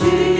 Jesus.